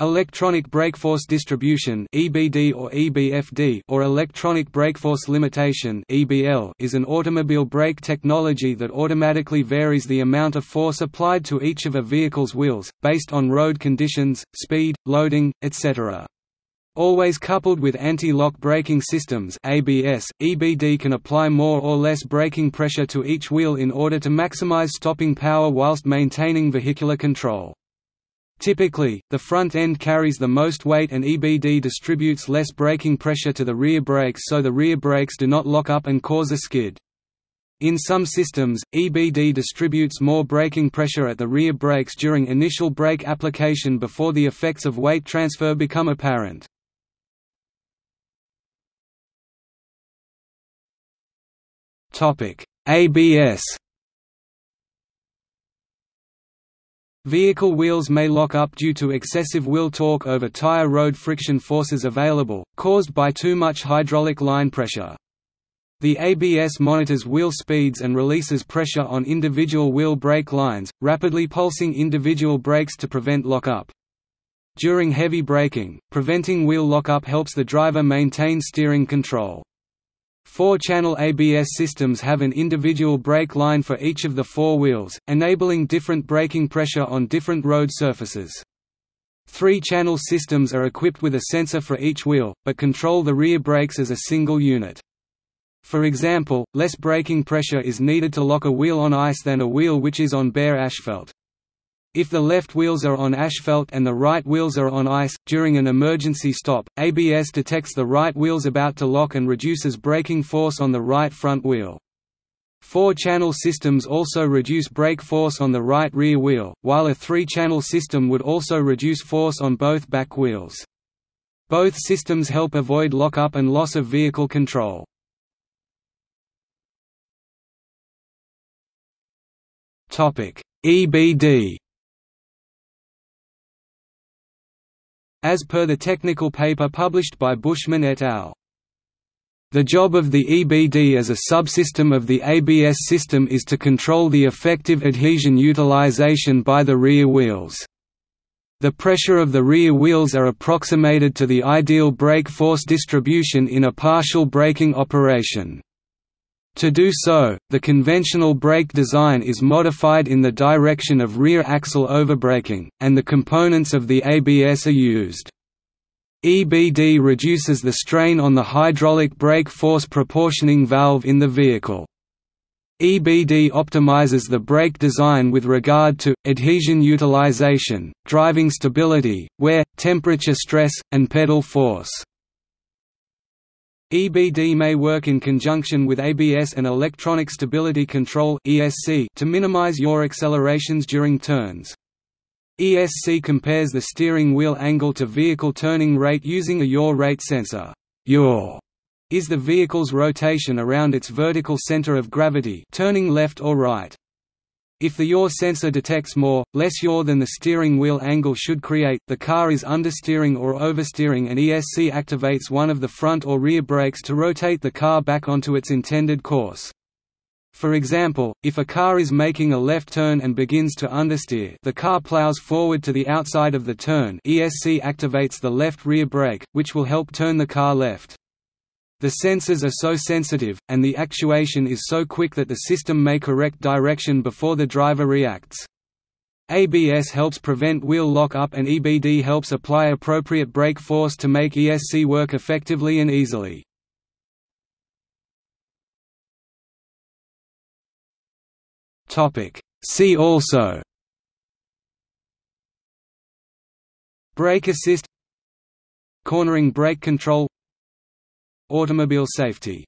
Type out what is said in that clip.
Electronic brakeforce distribution (EBD or EBFD) or electronic brakeforce limitation (EBL) is an automobile brake technology that automatically varies the amount of force applied to each of a vehicle's wheels based on road conditions, speed, loading, etc. Always coupled with anti-lock braking systems (ABS), EBD can apply more or less braking pressure to each wheel in order to maximize stopping power whilst maintaining vehicular control. Typically, the front end carries the most weight and EBD distributes less braking pressure to the rear brakes so the rear brakes do not lock up and cause a skid. In some systems, EBD distributes more braking pressure at the rear brakes during initial brake application before the effects of weight transfer become apparent. ABS Vehicle wheels may lock up due to excessive wheel torque over tire road friction forces available, caused by too much hydraulic line pressure. The ABS monitors wheel speeds and releases pressure on individual wheel brake lines, rapidly pulsing individual brakes to prevent lockup. During heavy braking, preventing wheel lockup helps the driver maintain steering control. Four-channel ABS systems have an individual brake line for each of the four wheels, enabling different braking pressure on different road surfaces. Three-channel systems are equipped with a sensor for each wheel, but control the rear brakes as a single unit. For example, less braking pressure is needed to lock a wheel on ice than a wheel which is on bare asphalt. If the left wheels are on asphalt and the right wheels are on ice, during an emergency stop, ABS detects the right wheels about to lock and reduces braking force on the right front wheel. Four-channel systems also reduce brake force on the right rear wheel, while a three-channel system would also reduce force on both back wheels. Both systems help avoid lockup and loss of vehicle control. EBD As per the technical paper published by Bushman et al. The job of the EBD as a subsystem of the ABS system is to control the effective adhesion utilization by the rear wheels. The pressure of the rear wheels are approximated to the ideal brake force distribution in a partial braking operation. To do so, the conventional brake design is modified in the direction of rear axle overbraking, and the components of the ABS are used. EBD reduces the strain on the hydraulic brake force proportioning valve in the vehicle. EBD optimizes the brake design with regard to, adhesion utilization, driving stability, wear, temperature stress, and pedal force. EBD may work in conjunction with ABS and electronic stability control (ESC) to minimize yaw accelerations during turns. ESC compares the steering wheel angle to vehicle turning rate using a yaw rate sensor. Yaw is the vehicle's rotation around its vertical center of gravity, turning left or right. If the yaw sensor detects more, less yaw than the steering wheel angle should create, the car is understeering or oversteering and ESC activates one of the front or rear brakes to rotate the car back onto its intended course. For example, if a car is making a left turn and begins to understeer the car plows forward to the outside of the turn ESC activates the left rear brake, which will help turn the car left. The sensors are so sensitive, and the actuation is so quick that the system may correct direction before the driver reacts. ABS helps prevent wheel lock-up and EBD helps apply appropriate brake force to make ESC work effectively and easily. See also Brake assist Cornering brake control Automobile safety